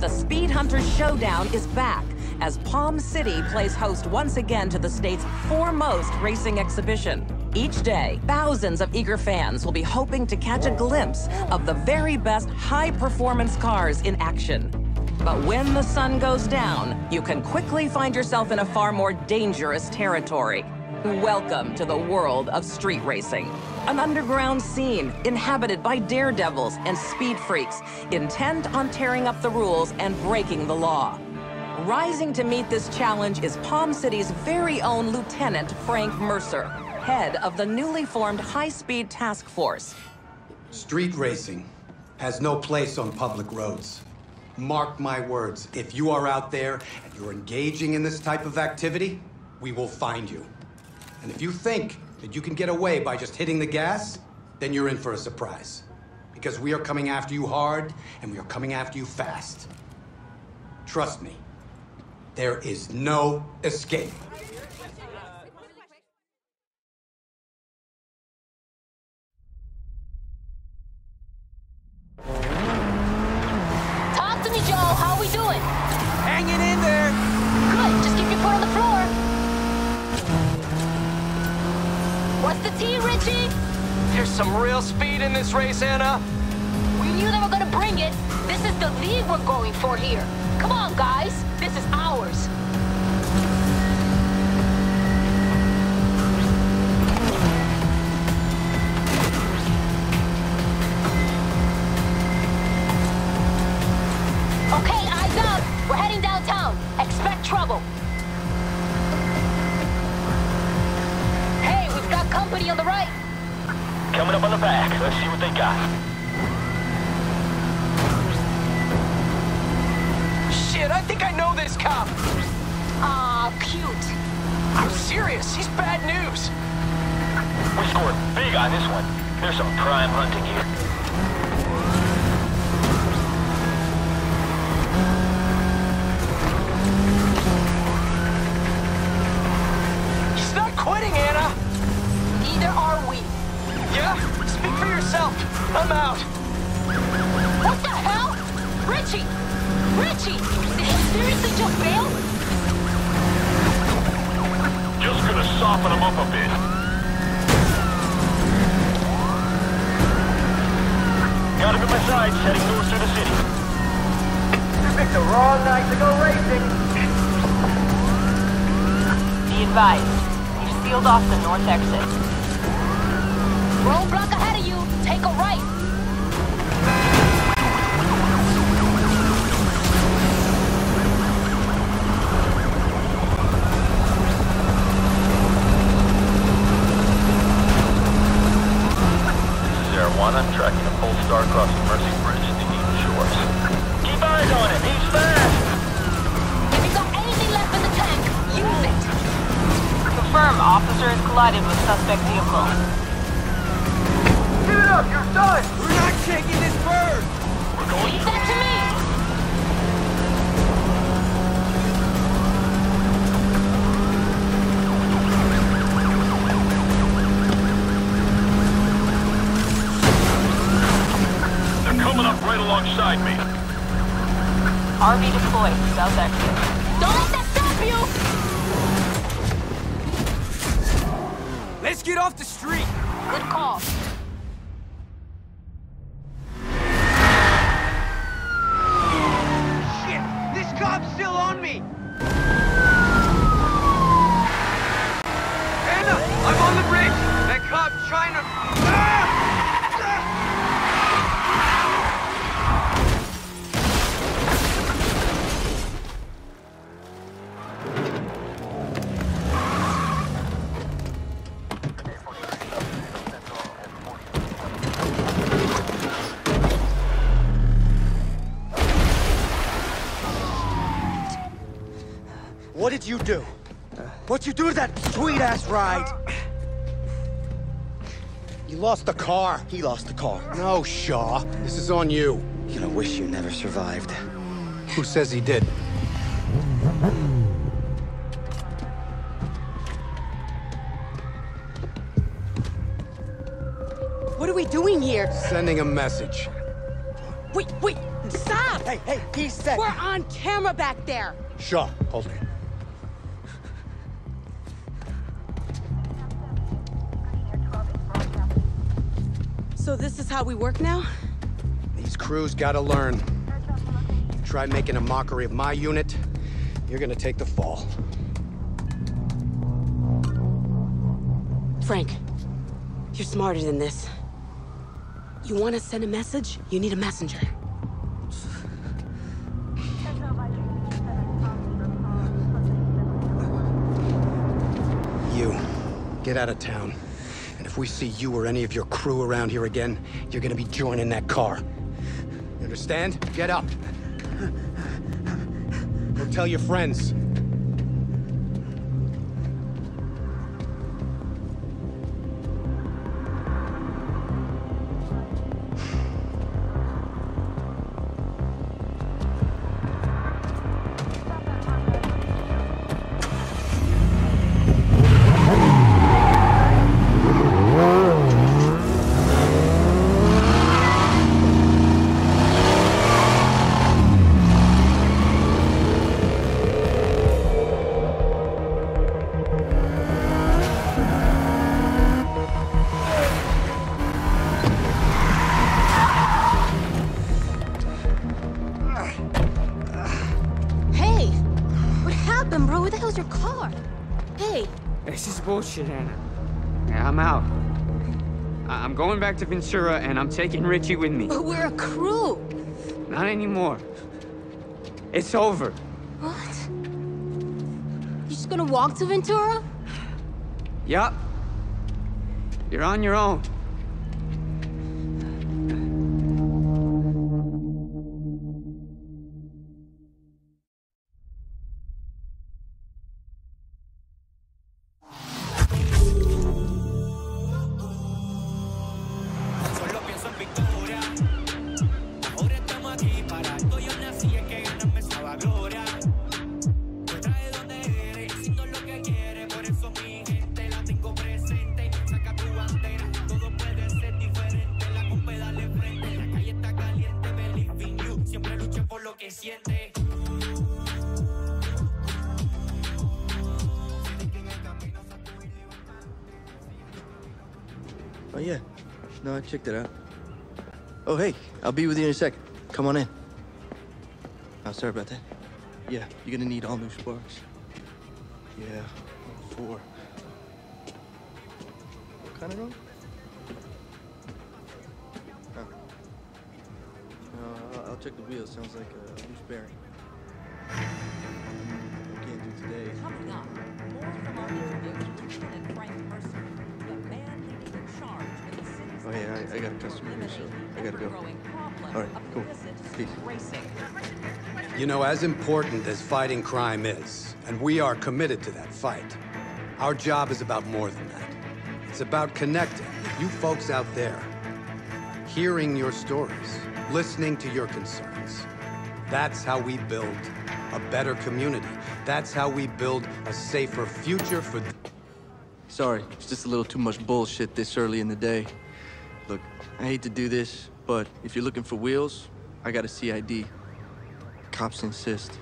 The Speedhunters Showdown is back as Palm City plays host once again to the state's foremost racing exhibition. Each day, thousands of eager fans will be hoping to catch a glimpse of the very best high-performance cars in action. But when the sun goes down, you can quickly find yourself in a far more dangerous territory. Welcome to the world of street racing. An underground scene inhabited by daredevils and speed freaks intent on tearing up the rules and breaking the law. Rising to meet this challenge is Palm City's very own Lieutenant Frank Mercer, head of the newly formed High Speed Task Force. Street racing has no place on public roads. Mark my words, if you are out there and you're engaging in this type of activity, we will find you. And if you think that you can get away by just hitting the gas, then you're in for a surprise. Because we are coming after you hard, and we are coming after you fast. Trust me, there is no escape. Talk to me, Joe. How are we doing? Hanging in there. Good. Just keep your foot on the floor. What's the T, Richie? There's some real speed in this race, Ana. We knew they were gonna bring it. This is the lead we're going for here. Come on, guys. This is ours. On the back. Let's see what they got. Shit, I think I know this cop. Aw, cute. I'm serious. He's bad news. We scored big on this one. There's some prime hunting here. Richie! Did he seriously just bail? Just gonna soften them up a bit. Got him at my side, heading north through the city. You picked the wrong night to go racing. Be advised, we've sealed off the north exit. Roadblock Confirm officer has collided with suspect vehicle. Give it up, you're done. We're not taking this bird. Leave that to me. They're coming up right alongside me. RV deployed, south exit. Let's get off the street. Good call. What did you do? What'd you do to that sweet-ass ride? You lost the car. He lost the car. No, Shaw. This is on you. You're gonna wish you never survived. Who says he did? What are we doing here? Sending a message. Wait, wait! Stop! Hey, hey, he said. We're on camera back there. Shaw, hold it. So this is how we work now? These crews gotta learn. You try making a mockery of my unit, you're gonna take the fall. Frank, you're smarter than this. You want to send a message? You need a messenger. You, get out of town. And if we see you or any of your crew around here again, you're gonna be joining that car. You understand? Get up. Go tell your friends. Bro? Where the hell's your car? Hey! This is bullshit, Ana. Yeah, I'm out. I- I'm going back to Ventura, and I'm taking Richie with me. But we're a crew! Not anymore. It's over. What? You just gonna walk to Ventura? Yup. You're on your own. Oh, yeah. No, I checked it out. Oh, hey, I'll be with you in a sec. Come on in. Oh, sorry about that. Yeah, you're gonna need all new sparks. Yeah, four. What kind of? Oh. No, I'll, I'll check the wheels. Sounds like a loose bearing. Can't do today. Coming up, I- I got a customer here, so I gotta go. ever-growing problem All right, of cool. illicit Peace. racing. You know, as important as fighting crime is, and we are committed to that fight, our job is about more than that. It's about connecting with you folks out there, hearing your stories, listening to your concerns. That's how we build a better community. That's how we build a safer future for. th- Sorry, it's just a little too much bullshit this early in the day. I hate to do this, but if you're looking for wheels, I got a CID. Cops insist.